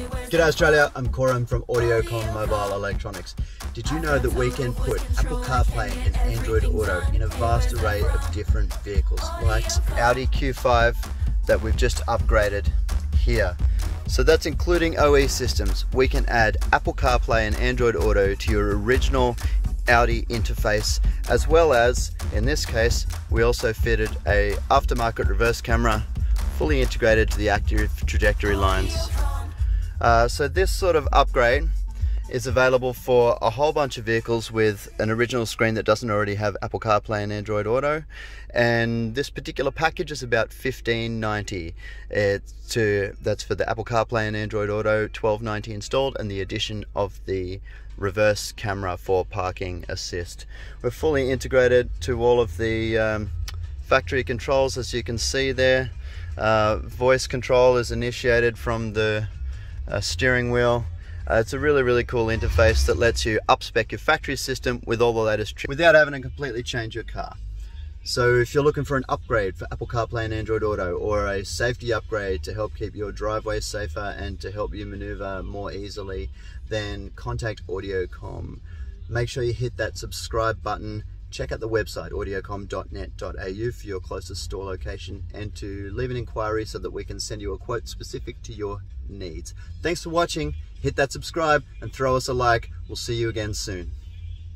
G'day Australia, I'm Coram from Audiocom Mobile Electronics. Did you know that we can put Apple CarPlay and Android Auto in a vast array of different vehicles, like Audi Q5 that we've just upgraded here. So that's including OE systems. We can add Apple CarPlay and Android Auto to your original Audi interface, as well as, in this case, we also fitted a aftermarket reverse camera fully integrated to the active trajectory lines. Uh, so this sort of upgrade is available for a whole bunch of vehicles with an original screen that doesn't already have Apple CarPlay and Android Auto. And this particular package is about $15.90. It's to, that's for the Apple CarPlay and Android Auto 1290 installed and the addition of the reverse camera for parking assist. We're fully integrated to all of the um, factory controls as you can see there. Uh, voice control is initiated from the steering wheel. Uh, it's a really, really cool interface that lets you upspec your factory system with all the latest tricks without having to completely change your car. So if you're looking for an upgrade for Apple CarPlay and Android Auto or a safety upgrade to help keep your driveway safer and to help you maneuver more easily, then contact Audiocom. Make sure you hit that subscribe button check out the website audiocom.net.au for your closest store location and to leave an inquiry so that we can send you a quote specific to your needs. Thanks for watching. Hit that subscribe and throw us a like. We'll see you again soon.